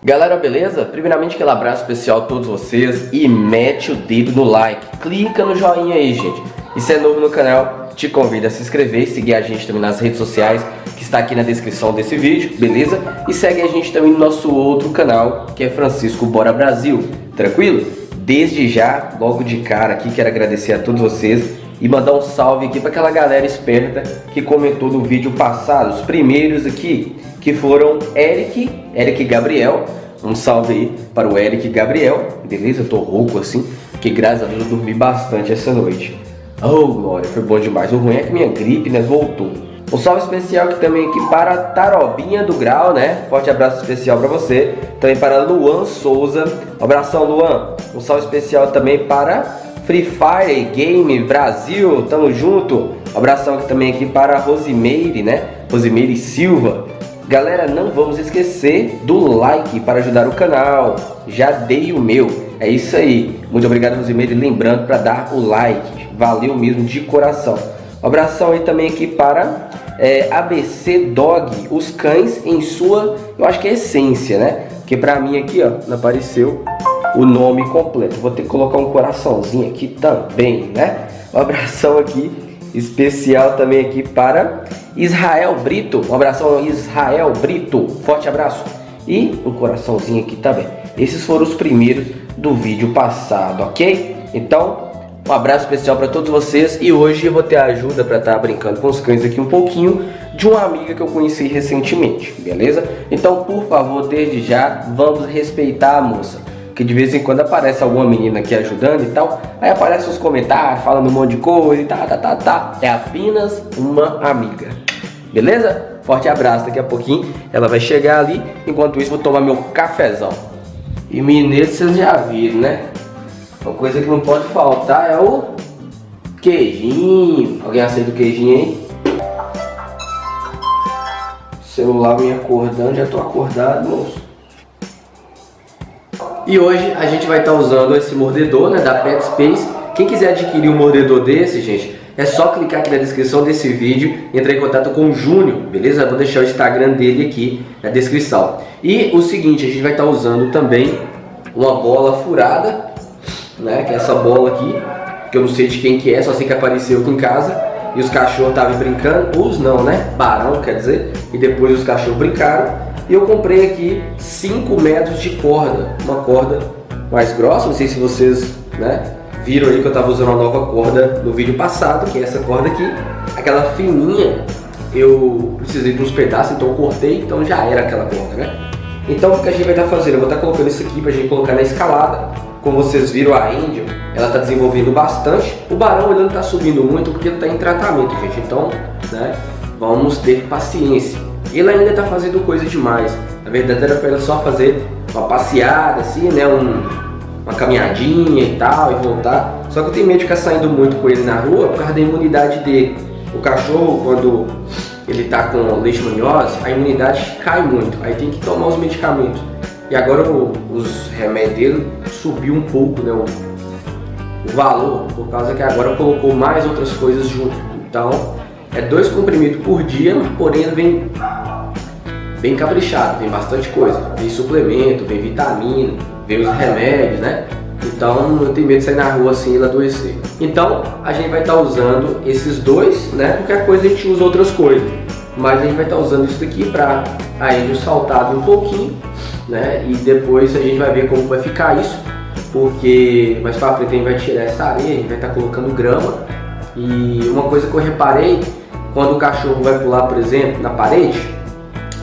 Galera, beleza? Primeiramente aquele abraço especial a todos vocês e mete o dedo no like, clica no joinha aí, gente. E se é novo no canal, te convido a se inscrever e seguir a gente também nas redes sociais, que está aqui na descrição desse vídeo, beleza? E segue a gente também no nosso outro canal, que é Francisco Bora Brasil, tranquilo? Desde já, logo de cara aqui, quero agradecer a todos vocês e mandar um salve aqui para aquela galera esperta que comentou no vídeo passado, os primeiros aqui, que foram Eric, Eric Gabriel, um salve aí para o Eric Gabriel, beleza? Eu tô rouco assim, que graças a Deus eu dormi bastante essa noite. Oh, glória, foi bom demais. O ruim é que minha gripe, né, voltou. Um salve especial aqui também aqui para Tarobinha do Grau, né? Forte abraço especial para você. Também para Luan Souza. Abração, Luan. Um salve especial também para Free Fire Game Brasil. Tamo junto. Abração aqui também aqui para Rosimeire, né? Rosimeire Silva. Galera, não vamos esquecer do like para ajudar o canal. Já dei o meu. É isso aí. Muito obrigado, Rosimeire. Lembrando para dar o like. Valeu mesmo de coração. Um abração aí também aqui para é, ABC Dog, os cães em sua, eu acho que é essência, né? Que para mim aqui, ó, não apareceu o nome completo. Vou ter que colocar um coraçãozinho aqui também, né? Um abração aqui especial também aqui para Israel Brito. Um abração Israel Brito. Forte abraço. E um coraçãozinho aqui também. Esses foram os primeiros do vídeo passado, ok? Então, um abraço especial para todos vocês e hoje eu vou ter a ajuda para estar tá brincando com os cães aqui um pouquinho de uma amiga que eu conheci recentemente, beleza? Então, por favor, desde já, vamos respeitar a moça que de vez em quando aparece alguma menina aqui ajudando e tal, aí aparece os comentários falando um monte de coisa e tá, tá, tá, tá. É apenas uma amiga. Beleza? Forte abraço, daqui a pouquinho ela vai chegar ali, enquanto isso vou tomar meu cafezão. E mineiro vocês já viram, né? Uma coisa que não pode faltar é o queijinho. Alguém aceita o queijinho aí? Celular me acordando, já tô acordado, moço. E hoje a gente vai estar tá usando esse mordedor né, da Pet Space. Quem quiser adquirir um mordedor desse, gente, é só clicar aqui na descrição desse vídeo e entrar em contato com o Júnior, beleza? Vou deixar o Instagram dele aqui na descrição. E o seguinte, a gente vai estar tá usando também uma bola furada, né? Que é essa bola aqui, que eu não sei de quem que é, só sei que apareceu aqui em casa. E os cachorros estavam brincando, os não, né? Barão, quer dizer. E depois os cachorros brincaram. E eu comprei aqui 5 metros de corda, uma corda mais grossa, não sei se vocês né, viram aí que eu estava usando uma nova corda no vídeo passado, que é essa corda aqui, aquela fininha, eu precisei de uns pedaços, então cortei, então já era aquela corda, né? Então o que a gente vai estar tá fazendo? Eu vou estar tá colocando isso aqui para a gente colocar na escalada, como vocês viram a Angel, ela está desenvolvendo bastante, o Barão ele não está subindo muito porque ele está em tratamento, gente, então né, vamos ter paciência. Ele ainda está fazendo coisa demais. Na verdade era para ele só fazer uma passeada assim, né? Um, uma caminhadinha e tal, e voltar. Só que eu tenho medo de ficar saindo muito com ele na rua por causa da imunidade dele. O cachorro, quando ele está com leishmaniose, a imunidade cai muito. Aí tem que tomar os medicamentos. E agora o, os remédios dele subiu um pouco, né? O, o valor, por causa que agora colocou mais outras coisas junto. Então, é dois comprimidos por dia, porém vem bem caprichado, vem bastante coisa. Vem suplemento, vem vitamina, vem os remédios, né? Então eu tenho medo de sair na rua assim e adoecer. Então a gente vai estar tá usando esses dois, né? Qualquer coisa a gente usa outras coisas. Mas a gente vai estar tá usando isso daqui para aí saltado um pouquinho, né? E depois a gente vai ver como vai ficar isso. Porque mais para frente a gente vai tirar essa areia, a gente vai estar tá colocando grama. E uma coisa que eu reparei, quando o cachorro vai pular, por exemplo, na parede,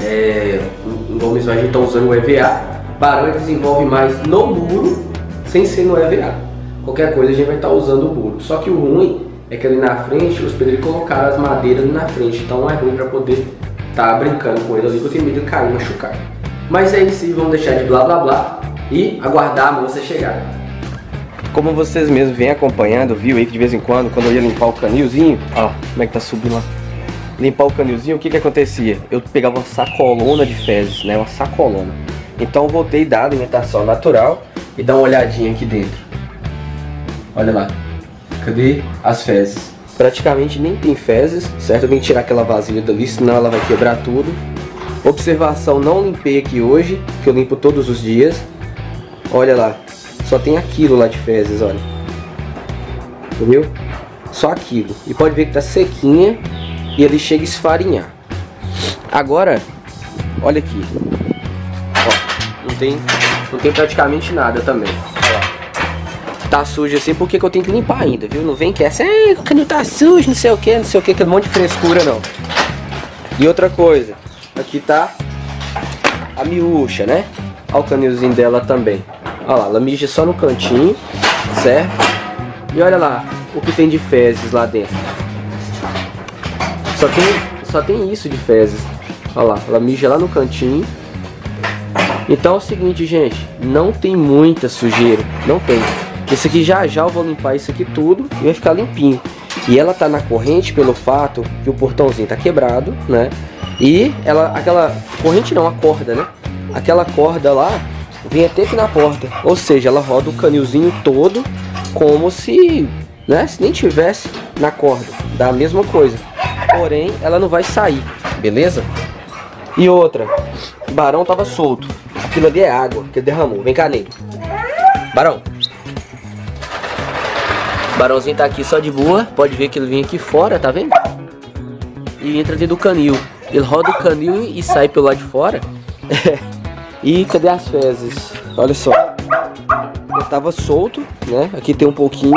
é, no a gente está usando o EVA, barulho desenvolve mais no muro sem ser no EVA. Qualquer coisa a gente vai estar tá usando o muro. Só que o ruim é que ali na frente os pedreiros colocaram as madeiras na frente, então é ruim para poder estar tá brincando com ele ali, que eu tenho medo de cair e machucar. Mas é isso, vamos deixar de blá blá blá e aguardar a moça chegar. Como vocês mesmos vêm acompanhando, viu aí que de vez em quando, quando eu ia limpar o canilzinho, ó, como é que tá subindo lá limpar o canilzinho, o que que acontecia? Eu pegava uma sacolona de fezes, né? Uma sacolona. Então voltei da alimentação natural e dá uma olhadinha aqui dentro. Olha lá. Cadê as fezes? Praticamente nem tem fezes, certo? Eu tenho que tirar aquela vasilha dali, senão ela vai quebrar tudo. Observação, não limpei aqui hoje, que eu limpo todos os dias. Olha lá, só tem aquilo lá de fezes, olha. Entendeu? Só aquilo. E pode ver que tá sequinha e ele chega a esfarinhar. Agora, olha aqui. Ó, não tem, não tem praticamente nada também. Tá sujo assim porque que eu tenho que limpar ainda, viu? Não vem que essa, é, o canil tá sujo, não sei o que, não sei o que, aquele monte de frescura não. E outra coisa, aqui tá a miúcha, né? Olha o canilzinho dela também. Olha lá, ela mija só no cantinho, certo? E olha lá o que tem de fezes lá dentro. Só tem, só tem isso de fezes. Olha lá, ela mija lá no cantinho. Então é o seguinte, gente, não tem muita sujeira, não tem. Esse aqui já já eu vou limpar isso aqui tudo e vai ficar limpinho. E ela tá na corrente pelo fato que o portãozinho tá quebrado, né? E ela, aquela corrente não, a corda, né? Aquela corda lá vem até aqui na porta. Ou seja, ela roda o canilzinho todo como se, né, se nem tivesse na corda. Dá a mesma coisa. Porém, ela não vai sair, beleza? E outra, barão tava solto. Aquilo ali é água que derramou. Vem cá, nego. Barão. Barãozinho tá aqui só de boa. Pode ver que ele vem aqui fora, tá vendo? E entra dentro do canil. Ele roda o canil e sai pelo lado de fora. e cadê as fezes? Olha só. Eu tava solto, né? Aqui tem um pouquinho.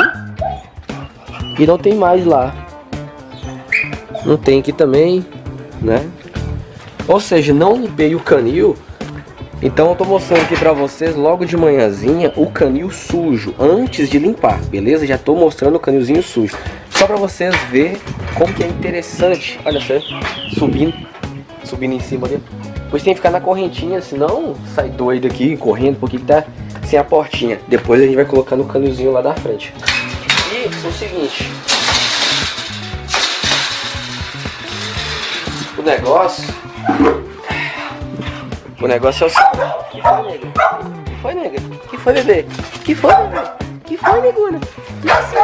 E não tem mais lá. Não tem aqui também, né? Ou seja, não limpei o canil então eu tô mostrando aqui pra vocês logo de manhãzinha o canil sujo, antes de limpar, beleza? Já tô mostrando o canilzinho sujo. Só pra vocês verem como que é interessante, olha só, subindo, subindo em cima ali. Depois tem que ficar na correntinha, senão sai doido aqui, correndo, porque tá sem a portinha. Depois a gente vai colocar no canilzinho lá da frente. E o seguinte... O negócio o negócio é o seguinte. Que foi, nega? Que foi, nega? Que foi, bebê? Que foi, bebê? Que foi, negona? Isso,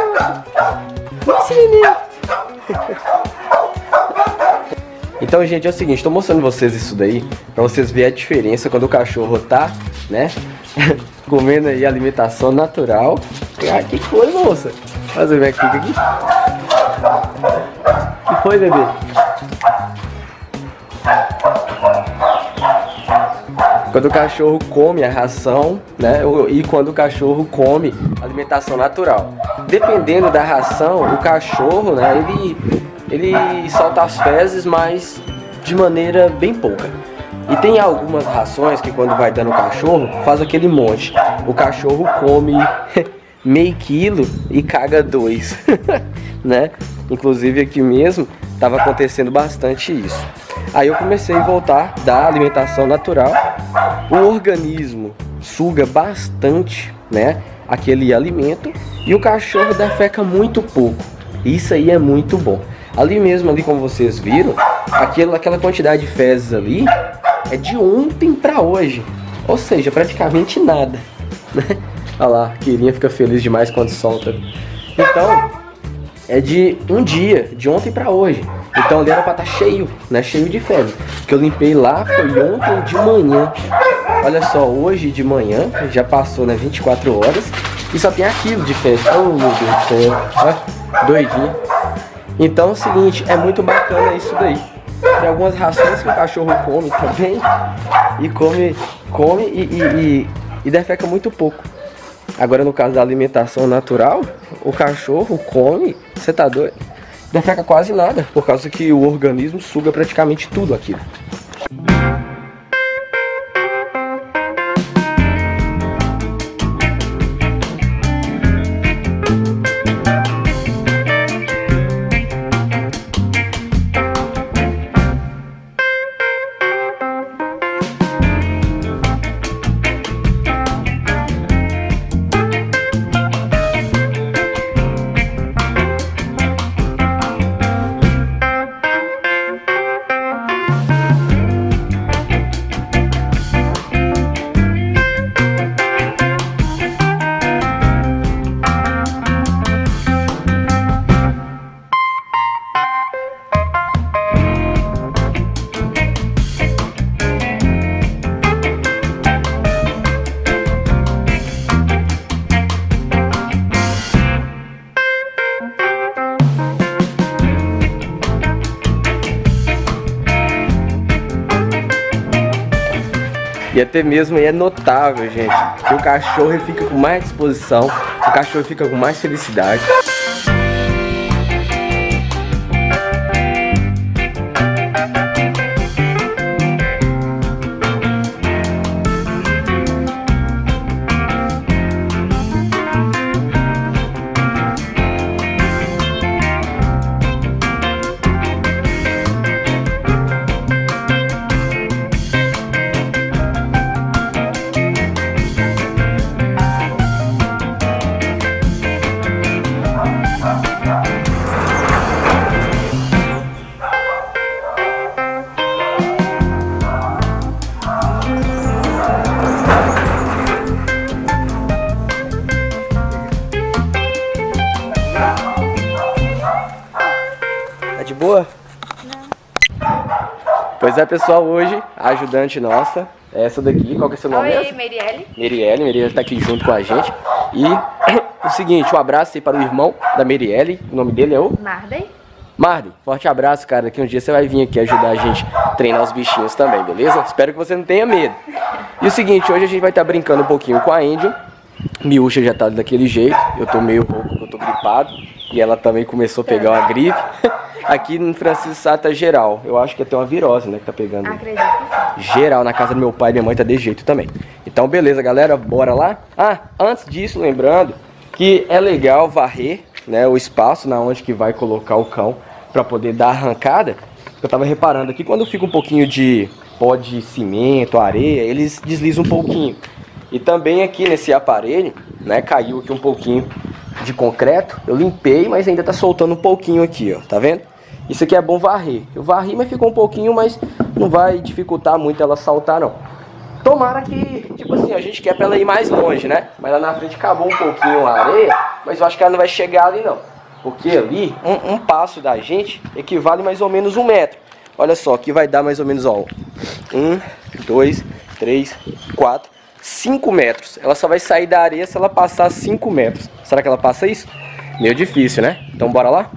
Isso, neném. Então, gente, é o seguinte, estou mostrando vocês isso daí para vocês verem a diferença quando o cachorro tá, né, comendo aí alimentação natural. Ah, que coisa, moça? Fazer ver aqui, aqui. Que foi, bebê? quando o cachorro come a ração, né? E quando o cachorro come alimentação natural. Dependendo da ração, o cachorro, né? Ele, ele solta as fezes, mas de maneira bem pouca. E tem algumas rações que quando vai dando o cachorro, faz aquele monte. O cachorro come meio quilo e caga dois, né? Inclusive aqui mesmo estava acontecendo bastante isso. Aí eu comecei a voltar da alimentação natural. O organismo suga bastante, né, aquele alimento e o cachorro defeca muito pouco. Isso aí é muito bom. Ali mesmo, ali como vocês viram, aquela, aquela quantidade de fezes ali é de ontem para hoje. Ou seja, praticamente nada. Né? Olha lá, a Quirinha fica feliz demais quando solta. Então, é de um dia, de ontem para hoje. Então ali era pra estar tá cheio, né? Cheio de febre. que eu limpei lá foi ontem de manhã. Olha só, hoje de manhã, já passou, né? 24 horas. E só tem aquilo de febre. Oh, meu Deus do céu. Doidinho. Então é o seguinte, é muito bacana isso daí. Tem algumas rações que o cachorro come também. E come, come e, e, e, e defeca muito pouco. Agora no caso da alimentação natural, o cachorro come, você tá doido? defeca quase nada, por causa que o organismo suga praticamente tudo aquilo. E até mesmo é notável, gente, que o cachorro fica com mais disposição, o cachorro fica com mais felicidade. Pois é, pessoal, hoje a ajudante nossa é essa daqui. Qual que é seu nome? Oi, Merielle. Merielle, Merielle tá aqui junto com a gente. E o seguinte, um abraço aí para o irmão da Merielle. O nome dele é o? Marden. Marden, forte abraço, cara. Daqui um dia você vai vir aqui ajudar a gente a treinar os bichinhos também, beleza? Espero que você não tenha medo. E o seguinte, hoje a gente vai estar tá brincando um pouquinho com a Angel. Miúcha já tá daquele jeito. Eu tô meio rouco, eu tô gripado. E ela também começou a pegar uma gripe. Aqui no Francisco Sá tá geral. Eu acho que é até uma virose, né, que tá pegando. Acredito que sim. Geral, na casa do meu pai e minha mãe tá desse jeito também. Então, beleza, galera, bora lá? Ah, antes disso, lembrando que é legal varrer, né, o espaço na onde que vai colocar o cão para poder dar arrancada. Eu tava reparando aqui, quando fica um pouquinho de pó de cimento, areia, eles deslizam um pouquinho. E também aqui nesse aparelho, né, caiu aqui um pouquinho de concreto. Eu limpei, mas ainda tá soltando um pouquinho aqui, ó, tá vendo? Isso aqui é bom varrer. Eu varri, mas ficou um pouquinho, mas não vai dificultar muito ela saltar, não. Tomara que, tipo assim, a gente quer pra ela ir mais longe, né? Mas lá na frente acabou um pouquinho a areia, mas eu acho que ela não vai chegar ali, não. Porque ali, um, um passo da gente equivale mais ou menos um metro. Olha só, aqui vai dar mais ou menos, ó, um, dois, três, quatro, cinco metros. Ela só vai sair da areia se ela passar cinco metros. Será que ela passa isso? Meio difícil, né? Então bora lá?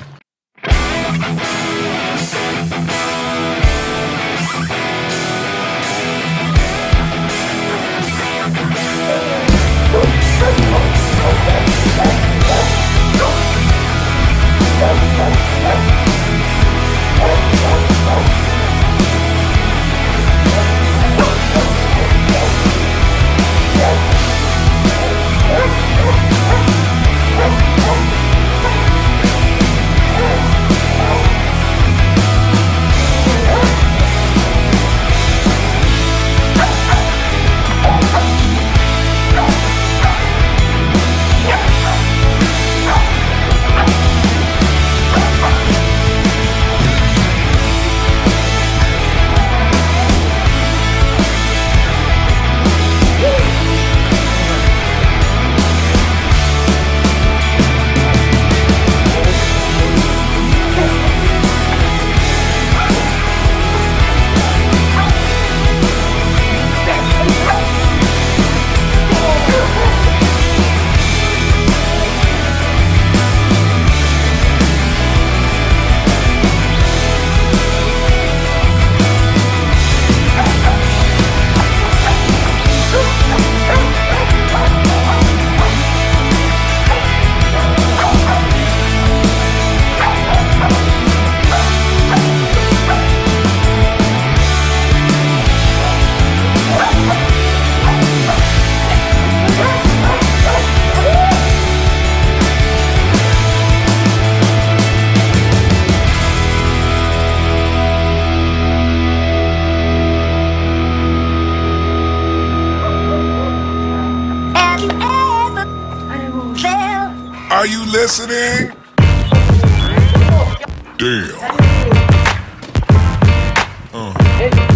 Are you listening? Damn. Uh.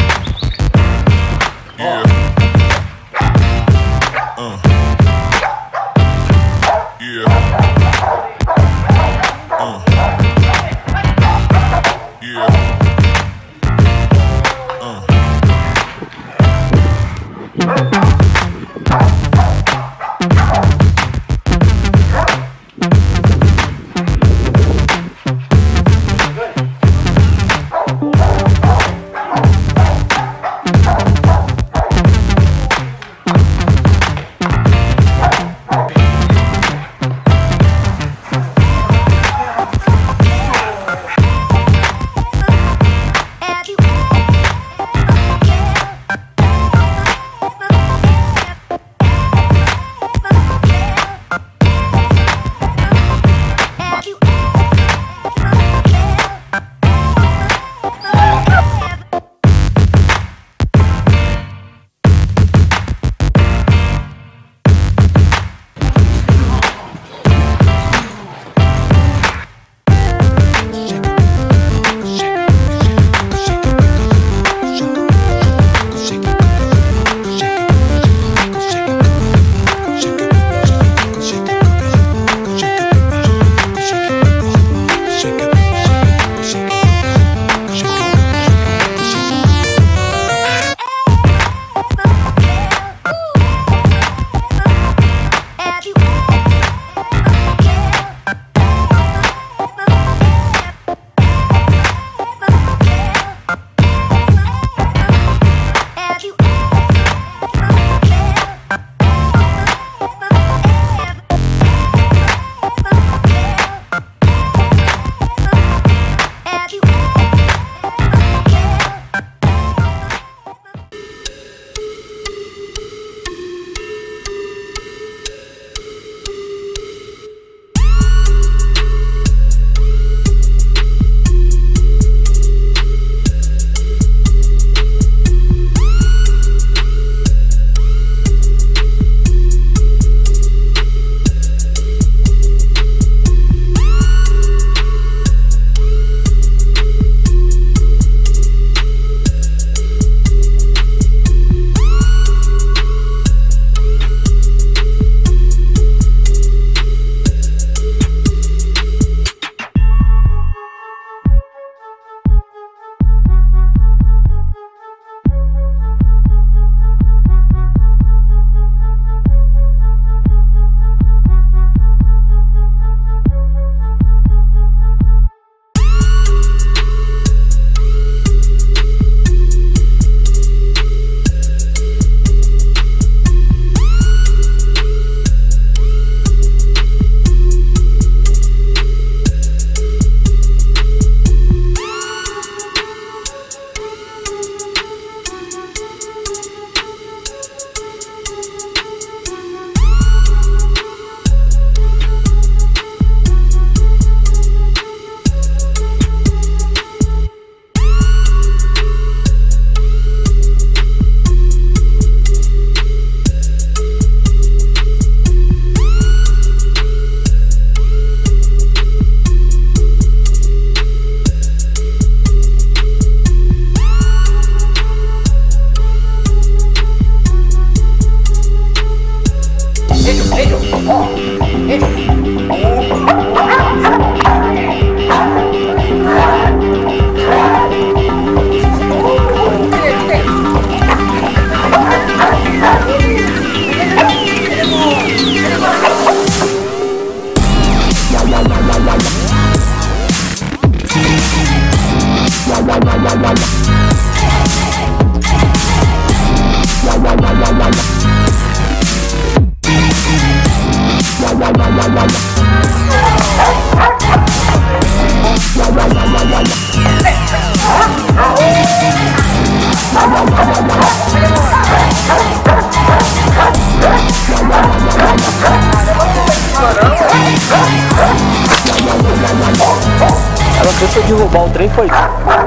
Deixa de roubar o trem foi.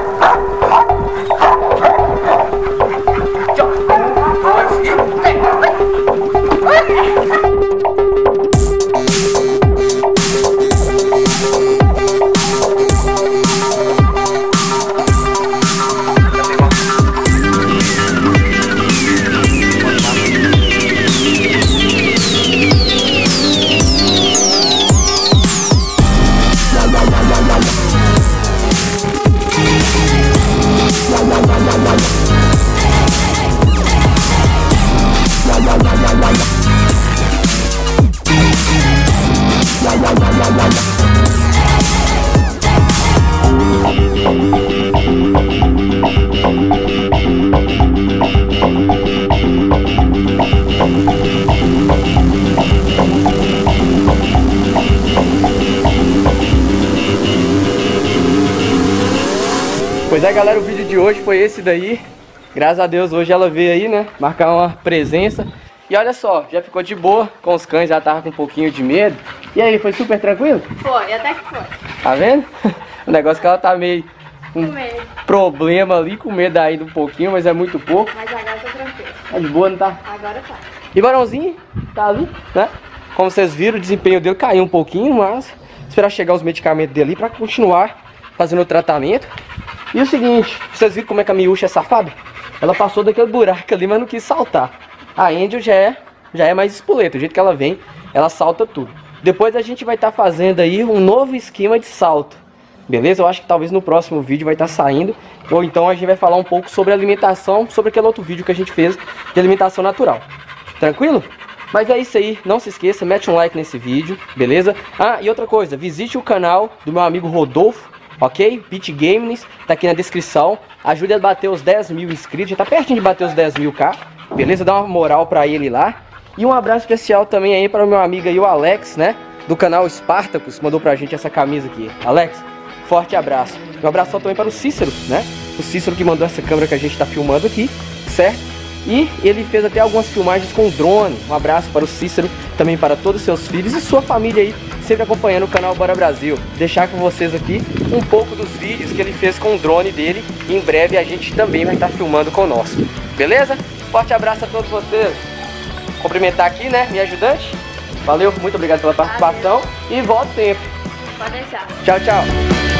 Pois é, galera, o vídeo de hoje foi esse daí. Graças a Deus, hoje ela veio aí, né? Marcar uma presença. E olha só, já ficou de boa com os cães, já tava com um pouquinho de medo. E aí, foi super tranquilo? Foi, até que foi. Tá vendo? o negócio é que ela tá meio um Com medo. problema ali, com medo ainda um pouquinho, mas é muito pouco. Mas agora tô tranquilo. Tá de boa, não tá? Agora tá. E Barãozinho tá ali, né? Como vocês viram, o desempenho dele caiu um pouquinho, mas esperar chegar os medicamentos dele para continuar fazendo o tratamento. E o seguinte, vocês viram como é que a Miúcha é safada? Ela passou daquele buraco ali, mas não quis saltar. A Angel já é, já é mais espoleta, do jeito que ela vem, ela salta tudo. Depois a gente vai estar fazendo aí um novo esquema de salto. Beleza? Eu acho que talvez no próximo vídeo vai estar saindo. Ou então a gente vai falar um pouco sobre alimentação, sobre aquele outro vídeo que a gente fez de alimentação natural. Tranquilo? Mas é isso aí, não se esqueça, mete um like nesse vídeo, beleza? Ah, e outra coisa, visite o canal do meu amigo Rodolfo, ok? Pit Games, tá aqui na descrição. Ajude a bater os 10 mil inscritos, já tá pertinho de bater os 10 mil k, beleza? Dá uma moral pra ele lá. E um abraço especial também aí para o meu amigo aí, o Alex, né? Do canal Spartacus, mandou pra gente essa camisa aqui. Alex, forte abraço. Um abraço também para o Cícero, né? O Cícero que mandou essa câmera que a gente tá filmando aqui, certo? E ele fez até algumas filmagens com drone. Um abraço para o Cícero, também para todos os seus filhos e sua família aí, sempre acompanhando o canal Bora Brasil. Deixar com vocês aqui um pouco dos vídeos que ele fez com o drone dele. E em breve a gente também vai estar filmando com o nosso. Beleza? Forte abraço a todos vocês. Cumprimentar aqui, né, minha ajudante. Valeu, muito obrigado pela participação. E volto sempre. Pode deixar. Tchau, tchau.